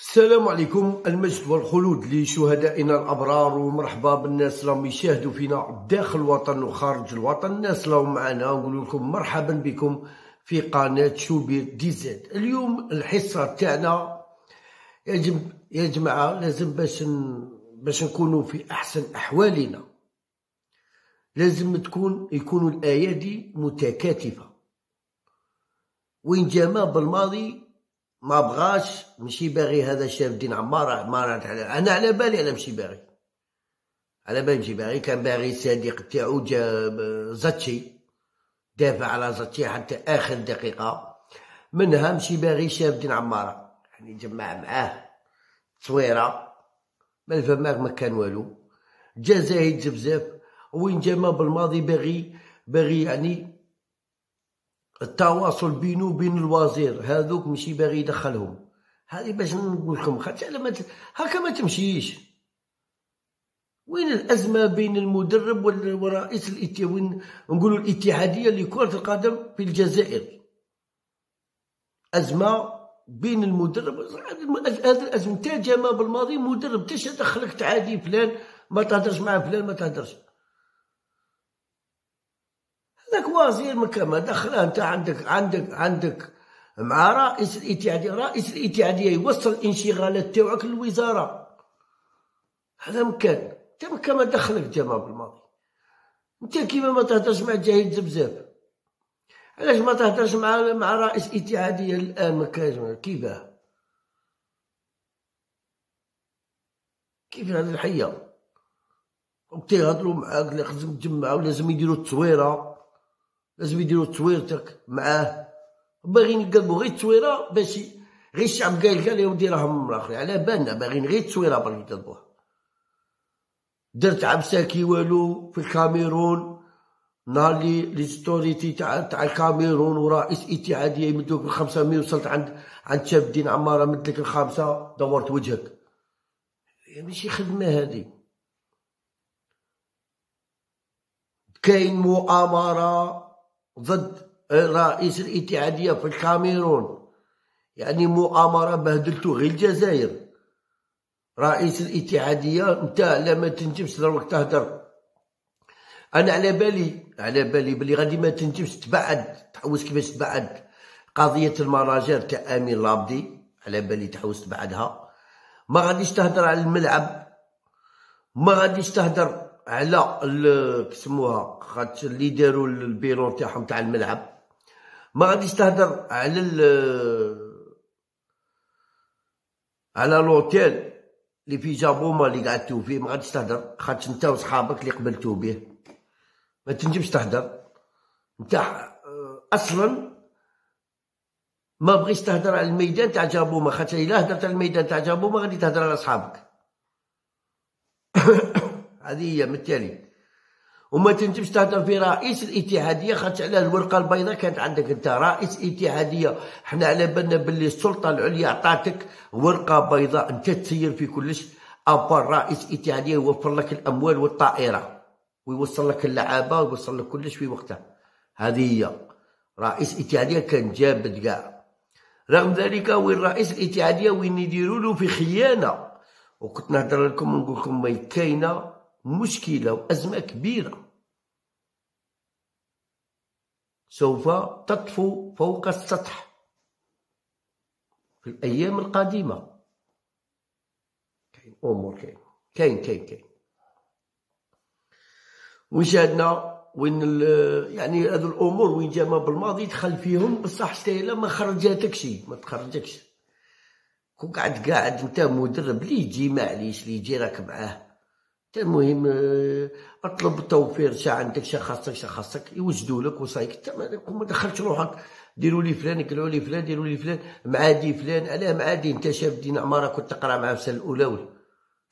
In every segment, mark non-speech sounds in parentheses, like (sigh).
السلام عليكم المجد والخلود لشهدائنا الأبرار ومرحبا بالناس راهم يشاهدوا فينا داخل الوطن وخارج الوطن. الناس راهم معنا نقول لكم مرحبا بكم في قناة شوبير دي زد. اليوم الحصة تاعنا يجب يا جماعة لازم باش باش نكونوا في أحسن أحوالنا. لازم تكون يكونوا الأيادي متكاتفة. وين جا بالماضي ما بغاش ماشي باغي هذا شاف الدين عمار ما أنا على بالي أنا ماشي باغي. على بالي ماشي باغي. كان باغي الصديق تاعو جا زاتشي. دافع على زاتشي حتى آخر دقيقة. منها ماشي باغي شاف الدين عمار. يعني جمع معاه تصويرة. ما فماك ما كان والو. جا زايد بزاف وين جا ما بالماضي باغي باغي يعني التواصل بينه وبين الوزير هذوك ماشي باغي يدخلهم. هذه باش نقول لكم خاطر ما هكا ما تمشيش. وين الأزمة بين المدرب ورئيس الاتحاد وين نقولوا الاتحادية لكره القدم في الجزائر؟ أزمة بين المدرب هذه الأزمة تاع جمال بالماضي مدرب تاش دخلك تعادي فلان؟ ما تهدرش مع فلان ما تهدرش. هذاك وزير ما دخله أنت عندك عندك عندك مع رئيس الاتحادية؟ رئيس الاتحادية؟ يوصل الانشغالات تاعك للوزارة. هذا مكان أنت ما دخلك جمال بالماضي أنت كيما ما تهدرش مع جاهد بزاف علاش ما تهدرش مع مع رئيس اتحادية الآن؟ ما كاينش كيفاه؟ كيف هذه الحيه وتيهضروا معاك لازم تجمعوا لازم يديروا التصويرة. لازم يديروا تصويرتك معاه. باغيين يقلبوا غير التصويره باش غير الشعب قال قال ودي راهم الاخرين على بالنا باغيين غير التصويره باغيين يطلبوها. درت عبسه كي والو في الكاميرون. نهار لي لي ستوريتي تاع تاع الكاميرون ورئيس اتحادية يمدوك الخمسة مية وصلت عند عند شاب الدين عمارة مدلك الخامسه دورت وجهك. ماشي خدمة هذه كاين مؤامرة. ضد رئيس الاتحادية في الكاميرون يعني مؤامرة بهدلتو غير الجزائر. رئيس الاتحادية نتا لا ما تنجمش دروك تهدر أنا على بالي على بالي بلي غادي ما تنجمش تبعد تحوس كيفاش تبعد قضية المراجر تاع أمين لابدي على بالي تحوس تبعدها. ما غاديش تهدر على الملعب ما غاديش تهدر على كسموها خاطر اللي داروا البيرون تاعهم تاع الملعب. ما غاديش تهدر على على لوتيل اللي في جابوما اللي قعدتو فيه. ما غاديش تهدر. خاطر انت وصحابك اللي قبلتو به ما تنجمش تهدر. انت أصلا ما بغيتش تهدر على الميدان تاع جابوما خاطر إلا هدرت على الميدان تاع جابوما غادي تهدر على صحابك (coughs) هذه هي من التالي وما تنجمش تهضر في رئيس الاتحادية خاطر على الورقة البيضاء كانت عندك انت رئيس اتحاديه حنا على بالنا باللي السلطة العليا عطاتك ورقة بيضاء انت تسير في كلش. ابار رئيس اتحاديه يوفر لك الأموال والطائرة ويوصل لك اللعابة ويوصل لك كلش في وقته هذه هي. رئيس اتحاديه كان جابد كاع رغم ذلك وين رئيس الاتحادية؟ وين يديروا له في خيانة. وكنت نهضر لكم ونقول لكم ما كاينة مشكلة وأزمة كبيرة. سوف تطفو فوق السطح في الأيام القادمة. كاين أمور كاين كاين كاين كاين. وين شاهدنا وين يعني هذو الأمور وين جا بالماضي دخل فيهم بصح ستايله ما خرجاتكش ما تخرجكش. كون قاعد قاعد أنت مدرب لي يجي معليش لي يجي راك معاه. المهم آه، اطلب توفير شا عندك شا خاصك شا خاصك يوجدوا لك وصايك. انت ما دخلتش روحك ديروا لي فلان يقولوا لي فلان ديروا لي فلان معادي فلان علاه معادي انت شاب دين عمارة كنت تقرأ معاه في السنة الاولى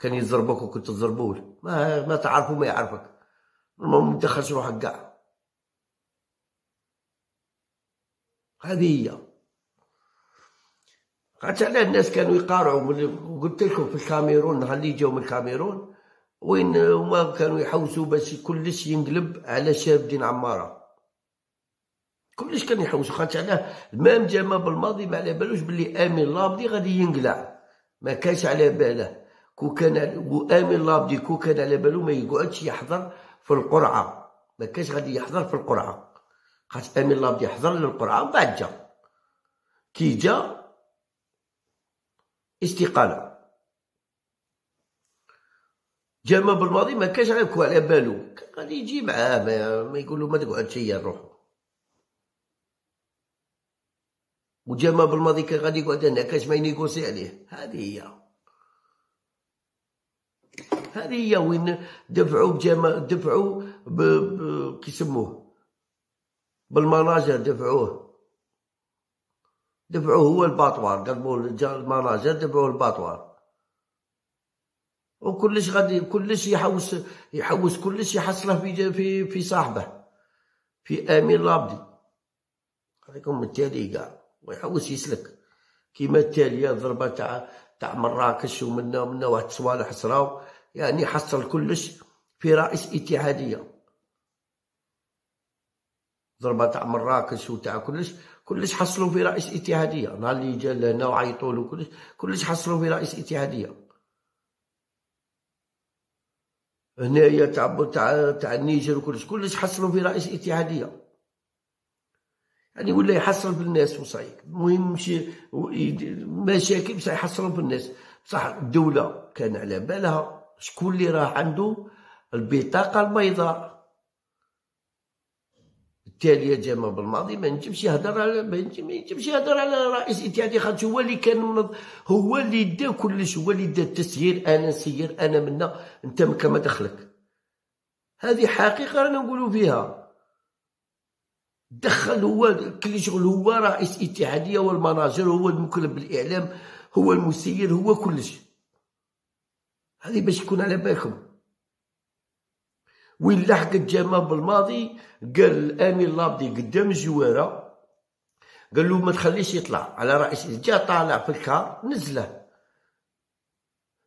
كان يضربك وكنت تضربوه ما ما تعرفه ما يعرفك. المهم ما تدخلش روحك كاع هذه هي. خاطر على الناس كانوا يقارعوا قلت لكم في الكاميرون نهار اللي جاو من الكاميرون. وين هما كانوا يحوسوا باش كلش ينقلب على شاب دين عمارة. كلش كان يحوسوا خاطر علاه مام جا بالماضي ما على بالوش بلي آمين لابدي غادي ينقلع. ما كانش على باله. كو كان وامين لابدي كو كان على بالو ما يقعدش يحضر في القرعة. ما كانش غادي يحضر في القرعة. خاطر آمين لابدي يحضر للقرعة بعد جا. كي جا استقالة. جا ما بالماضي ما كانش على بالو. كان غادي يجي معاه ما, يقول له ما تقعدش هي نروحو وجا بالماضي كان غادي يقعد هنا كاش ما ينيغوسي عليه. هذه هي. هذه هي وين دفعوا بجما دفعوا ب... ب... كيسموه بالمناجر دفعوه. دفعوه هو الباطوار قلبوا المناجر دفعوه الباطوار. وكلش غادي كلش يحوس يحوس كلش يحصله في في في صاحبه في آمين لابدي هذيكم التالي كاع ويحوس يسلك. كيما التالية ضربة تاع تاع مراكش ومنا ومنا واحد صوالح صراو يعني حصل كلش في رئيس اتحادية. ضربة تاع مراكش وتاع كلش كلش حصلوا في رئيس اتحادية. نهار اللي جا لهنا وعيطوا له كلش كلش حصلوا في رئيس اتحادية. هنايا تاع تاع تاع النيجر وكلش كلش. حصلوا في رئيس اتحادية. يعني ولا يحصل بالناس وصايك المهم مشي مشاكل بصح يحصلوا بالناس بصح الدولة كان على بالها شكون اللي راه عنده البطاقة البيضاء. بالتالي جا بالماضي ما نجمش يهدر على ما نجمش يهدر على رئيس اتحادية خاطر هو اللي كان منظ... هو اللي دا كلش هو اللي دا التسيير أنا نسير أنا منا أنت كما دخلك. هذه حقيقة رانا نقولوا فيها. دخل هو كل شغل هو رئيس اتحاديه والمناجر هو المكلف بالإعلام هو المسير هو كلش. هذه باش يكون على بالكم. وين لحق الجامعة بالماضي؟ قال الامين لابدي قدام الجواره قال له ما تخليش يطلع. على رئيس جا طالع في الكار نزله.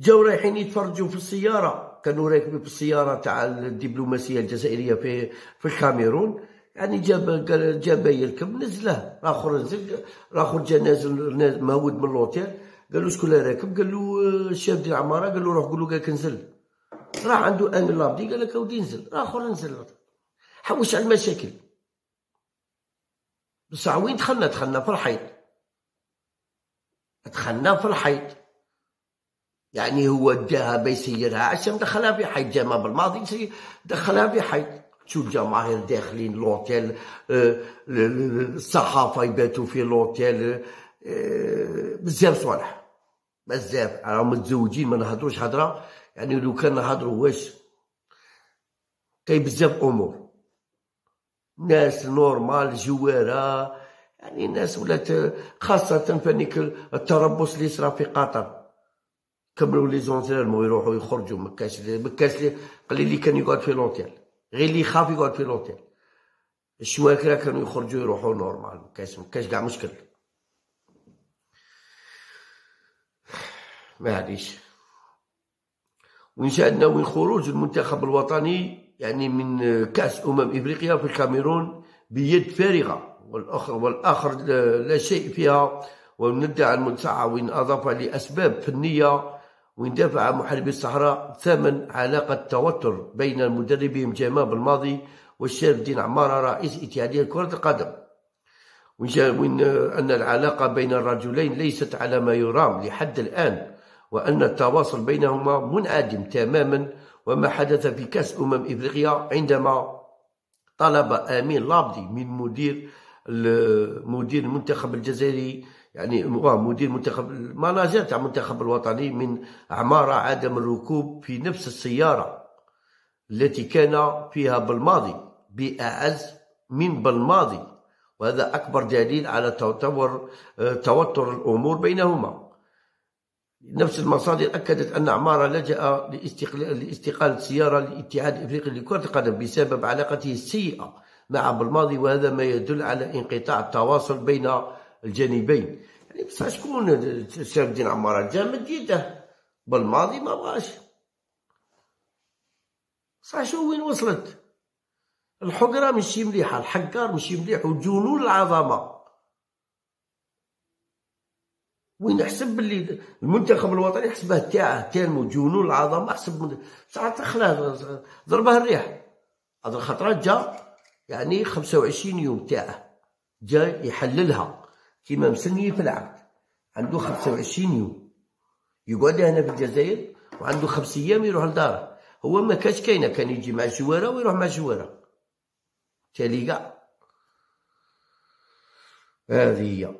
جاو رايحين يتفرجوا في السيارة. كانوا راكبين في السيارة تاع الدبلوماسية الجزائرية في في الكاميرون. يعني جاب قال جاب يركب نزله. الآخر نزل الآخر جا نازل مهود من لوتيل قال له شكون اللي راكب؟ قال له الشاف ديال العماره قال له روح قول له قال لك نزل راح عنده امين لابدي قال لك أودي نزل الآخر نزل. حوش على المشاكل؟ بصح وين دخلنا؟ دخلنا في الحيط. دخلنا في الحيط. يعني هو داها بيسيرها عشان دخلها في حيط جا بالماضي دخلها في حيط. تشوف الجماهير داخلين لوتيل آه، الصحافة يباتوا في لوتيل آه، بزاف صوالح. بزاف. راهم متزوجين ما نهضروش هضرة. يعني لو كان نهضروا واش؟ كاين بزاف أمور. ناس normal جوارة يعني الناس ولات خاصة فانيك التربص اللي صرا في قطر. كملوا les entraînements يروحوا يخرجوا مكاش مكاش قليل اللي كان يقعد في l'hôtel غير اللي يخاف يقعد في l'hôtel الشواكرة كانوا يخرجوا يروحوا normal مكاش مكاش كاع مشكل. معليش وإن وين خروج المنتخب الوطني يعني من كأس أمم إفريقيا في الكاميرون بيد فارغة والآخر والآخر لا شيء فيها. وندعي المنسعة وإن أضاف لأسباب فنية وين دافع محاربي الصحراء ثمن علاقة توتر بين المدربين جمال الماضي والشاب الدين عمارة رئيس اتحادية كرة القدم. وين أن العلاقة بين الرجلين ليست على ما يرام لحد الآن. وأن التواصل بينهما منعدم تماما وما حدث في كأس أمم إفريقيا عندما طلب أمين لابدي من مدير مدير المنتخب الجزائري يعني مدير منتخب المناجر تاع المنتخب الوطني من عمارة عدم الركوب في نفس السيارة التي كان فيها بالماضي بأعز من بالماضي وهذا أكبر دليل على توتر توتر الأمور بينهما. نفس المصادر أكدت أن عمارة لجأ لاستقالة سيارة الاتحاد الإفريقي لكرة القدم بسبب علاقته السيئة مع بالماضي وهذا ما يدل على انقطاع التواصل بين الجانبين. يعني بصح شكون شاف الدين عمار؟ جامد يده بالماضي ما بغاش. صح شو وين وصلت؟ الحقرة ماشي مليحة الحقار ماشي مليح وجنون العظمة. وين حسب باللي المنتخب الوطني حسبه تاعه تالمو جنون العظمه حسب ساعات خلاه ضربه الريح. هذا الخطرات جا يعني خمسة وعشرين يوم تاعه جا يحللها. كيما مسني في العقد. عنده خمسة وعشرين يوم. يقعد هنا في الجزائر وعنده خمس أيام يروح لداره. هو ما كاش كاينة كان يجي مع الجواره ويروح مع الجواره تالي كاع هذه هي.